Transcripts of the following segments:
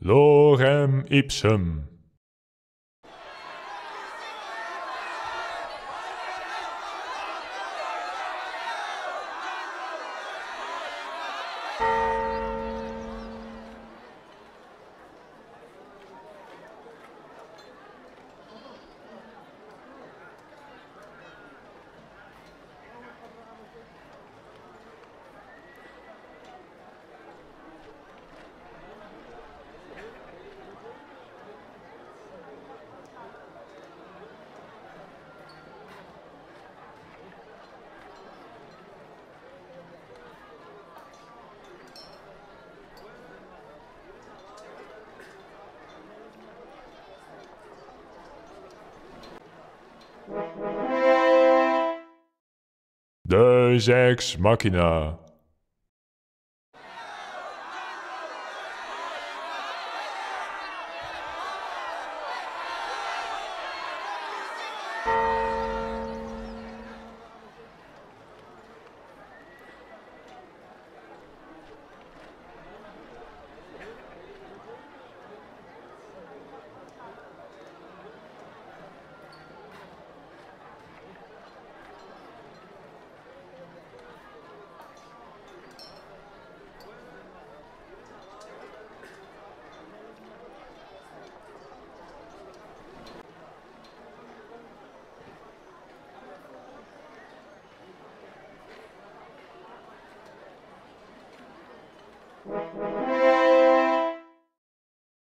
Lorem ipsum. Deus ex machina.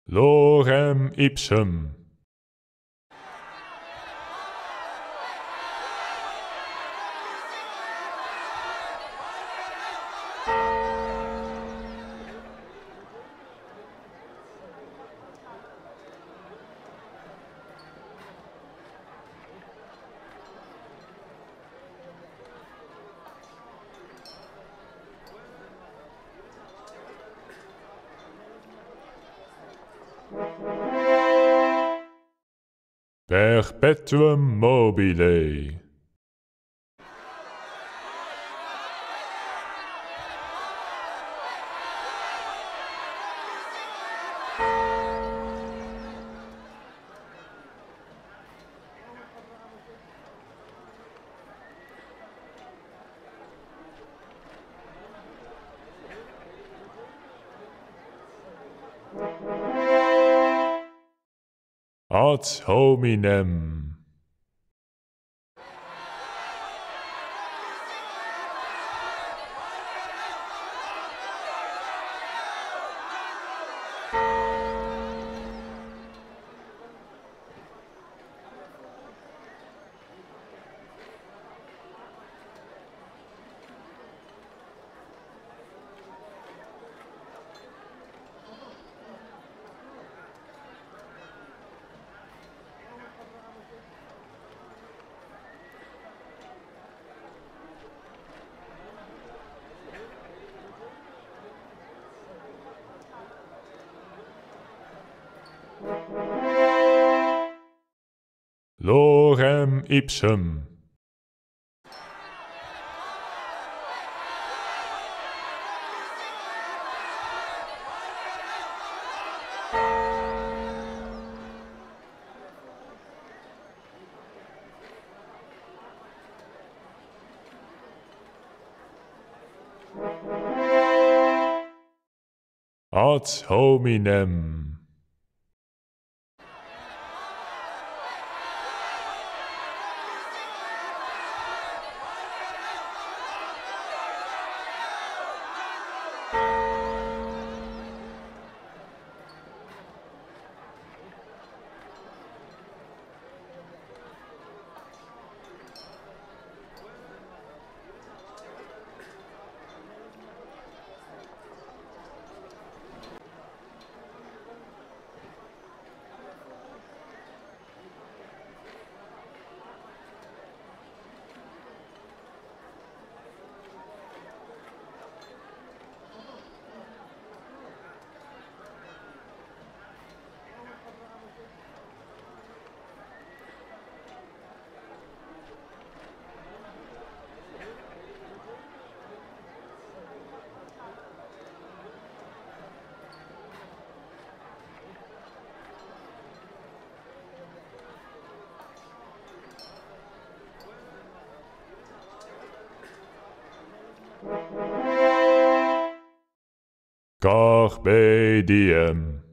Lorem ipsum. Perpetuum mobile. Ad hominem. Lorem ipsum. Ad hominem. Koch bei diem.